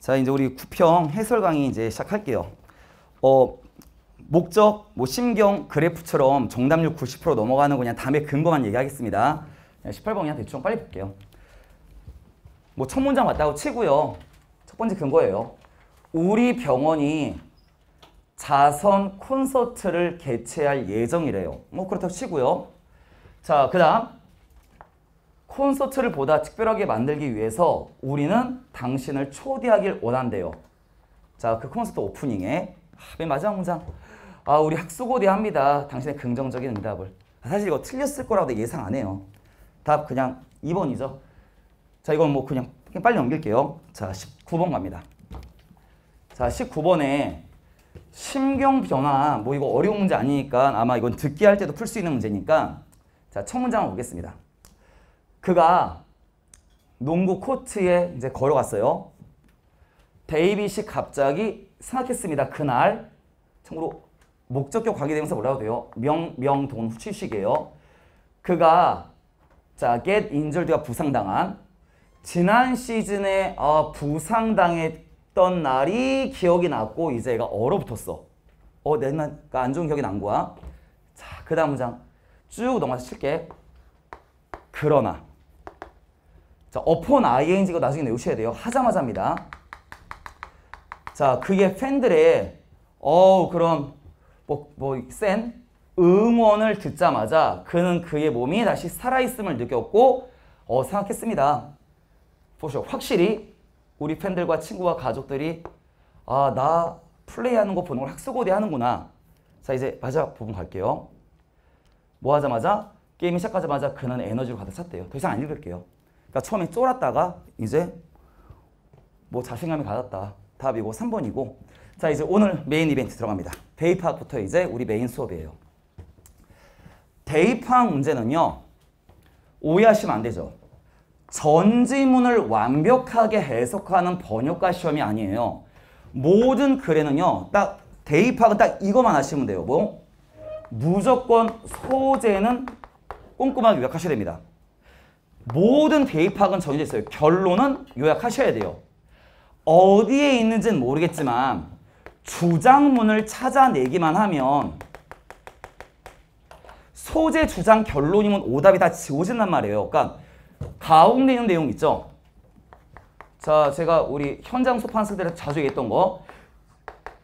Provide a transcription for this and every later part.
자, 이제 우리 구평 해설 강의 이제 시작할게요. 어, 목적, 뭐 심경, 그래프처럼 정답률 90% 넘어가는 그냥 답의 근거만 얘기하겠습니다. 18번이야 대충 빨리 볼게요. 뭐 첫 문장 맞다고 치고요. 첫 번째 근거예요. 우리 병원이 자선 콘서트를 개최할 예정이래요. 뭐 그렇다고 치고요. 자, 그 다음 콘서트를 보다 특별하게 만들기 위해서 우리는 당신을 초대하길 원한대요. 자, 그 콘서트 오프닝에 아, 맨 마지막 문장. 아, 우리 학수고대 합니다. 당신의 긍정적인 응답을. 아, 사실 이거 틀렸을 거라고 예상 안 해요. 답 그냥 2번이죠. 자, 이건 뭐 그냥 빨리 넘길게요. 자, 19번 갑니다. 자, 19번에 심경 변화, 뭐 이거 어려운 문제 아니니까 아마 이건 듣기 할 때도 풀 수 있는 문제니까 자, 첫 문장을 보겠습니다. 그가 농구 코트에 이제 걸어갔어요. 데이빗이 갑자기 생각했습니다. 그날 참고로 목적격 관계대명사 뭐라고 돼요? 명, 명, 돈, 후치식이에요. 그가 자 get injured가 부상당한 지난 시즌에 어, 부상당했던 날이 기억이 났고 이제 얘가 얼어붙었어. 어, 내가 안 좋은 기억이 난 거야. 자, 그 다음 문장 쭉 넘어가서 칠게. 그러나 자, upon ing 이거 나중에 외우셔야 돼요. 하자마자입니다. 자, 그게 팬들의 어 그럼 뭐뭐센 응원을 듣자마자 그는 그의 몸이 다시 살아있음을 느꼈고 어 생각했습니다. 보시오. 확실히 우리 팬들과 친구와 가족들이 아 나 플레이하는 거 보는 걸 학수고대 하는구나. 자 이제 마지막 부분 갈게요. 뭐 하자마자 게임이 시작하자마자 그는 에너지로 가득 찼대요. 더 이상 안 읽을게요. 그러니까 처음에 쫄았다가 이제 뭐 자신감이 가졌다. 답이고 3번이고 자 이제 오늘 메인 이벤트 들어갑니다. 대의 파악부터 이제 우리 메인 수업이에요. 대의 파악 문제는요. 오해하시면 안 되죠. 전지문을 완벽하게 해석하는 번역가 시험이 아니에요. 모든 글에는요. 딱 대입학은 딱 이것만 하시면 돼요. 뭐? 무조건 소재는 꼼꼼하게 요약하셔야 됩니다. 모든 대입학은 정해져 있어요. 결론은 요약하셔야 돼요. 어디에 있는지는 모르겠지만 주장문을 찾아내기만 하면 소재, 주장, 결론이면 오답이 다 지워진단 말이에요. 그러니까 있는 내용 있죠? 자, 제가 우리 현장 수업하는 때 자주 얘기했던 거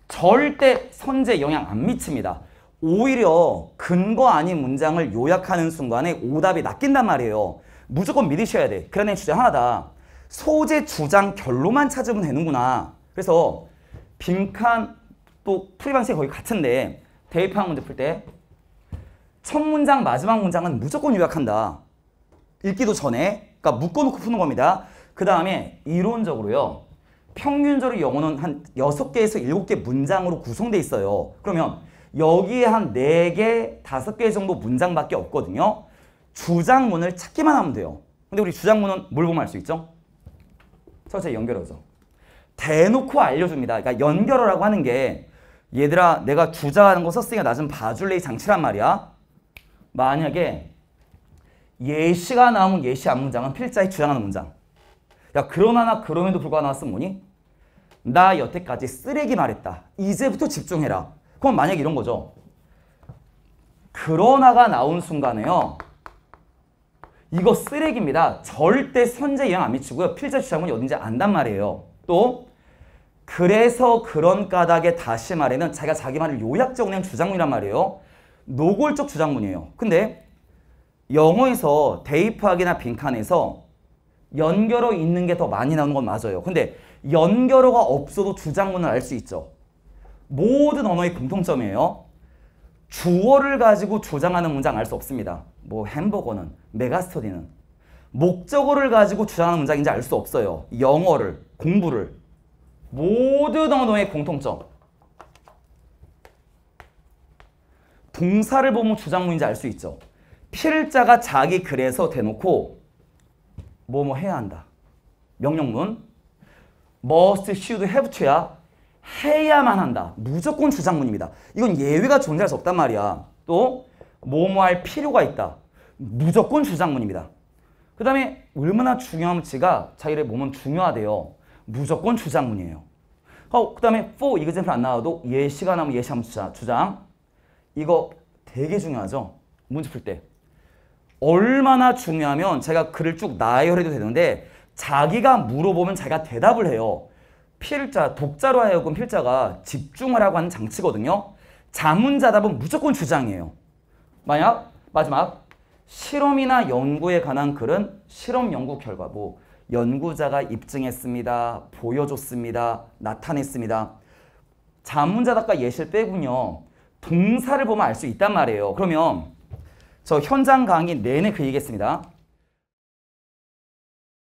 절대 선제 영향 안 미칩니다. 오히려 근거 아닌 문장을 요약하는 순간에 오답이 낚인단 말이에요. 무조건 믿으셔야 돼. 그러네 주장 하나다. 소재, 주장, 결론만 찾으면 되는구나. 그래서 빈칸 또 풀이 방식이 거의 같은데 대입학 문제 풀 때 첫 문장, 마지막 문장은 무조건 요약한다. 읽기도 전에 그러니까 묶어놓고 푸는 겁니다. 그 다음에 이론적으로요. 평균적으로 영어는 한 6개에서 7개 문장으로 구성돼 있어요. 그러면 여기에 한 4개, 5개 정도 문장밖에 없거든요. 주장문을 찾기만 하면 돼요. 근데 우리 주장문은 뭘 보면 알 수 있죠? 첫째 연결어죠. 대놓고 알려줍니다. 그러니까 연결어라고 하는 게 얘들아 내가 주장하는 거 썼으니까 나 좀 봐줄래 이 장치란 말이야. 만약에 예시가 나오면 예시 앞 문장은 필자에 주장하는 문장. 야 그러나 그럼에도 불구하고 나왔으면 뭐니? 나 여태까지 쓰레기 말했다. 이제부터 집중해라. 그럼 만약에 이런 거죠. 그러나가 나온 순간에요. 이거 쓰레기입니다. 절대 선제 영향 안 미치고요. 필자 주장은 어딘지 안단 말이에요. 또 그래서 그런 까닭에 다시 말에는 자기가 자기 말을 요약적으로 낸 주장문이란 말이에요. 노골적 주장문이에요. 근데 영어에서 대입학이나 빈칸에서 연결어 있는 게 더 많이 나오는 건 맞아요. 근데 연결어가 없어도 주장문을 알 수 있죠. 모든 언어의 공통점이에요. 주어를 가지고 주장하는 문장 알 수 없습니다. 뭐 햄버거는, 메가스터디는. 목적어를 가지고 주장하는 문장인지 알 수 없어요. 영어를, 공부를. 모든 언어의 공통점. 동사를 보면 주장문인지 알 수 있죠. 필자가 자기 글에서 대놓고 뭐뭐 해야 한다. 명령문. must, should, have to야 해야만 한다. 무조건 주장문입니다. 이건 예외가 존재할 수 없단 말이야. 또 뭐뭐 할 필요가 있다. 무조건 주장문입니다. 그 다음에 얼마나 중요한지가 자기의 몸은 중요하대요. 무조건 주장문이에요. 어, 그 다음에 for example 안 나와도 예시가 나오면 예시 한번 주자, 주장. 이거 되게 중요하죠. 문제 풀 때. 얼마나 중요하면 제가 글을 쭉 나열해도 되는데 자기가 물어보면 자기가 대답을 해요. 필자, 독자로 하여금 필자가 집중하라고 하는 장치거든요. 자문자답은 무조건 주장이에요. 만약 마지막 실험이나 연구에 관한 글은 실험 연구 결과고 연구자가 입증했습니다. 보여줬습니다. 나타냈습니다. 자문자답과 예시를 빼군요. 동사를 보면 알 수 있단 말이에요. 그러면 저 현장 강의 내내 그 얘기했습니다.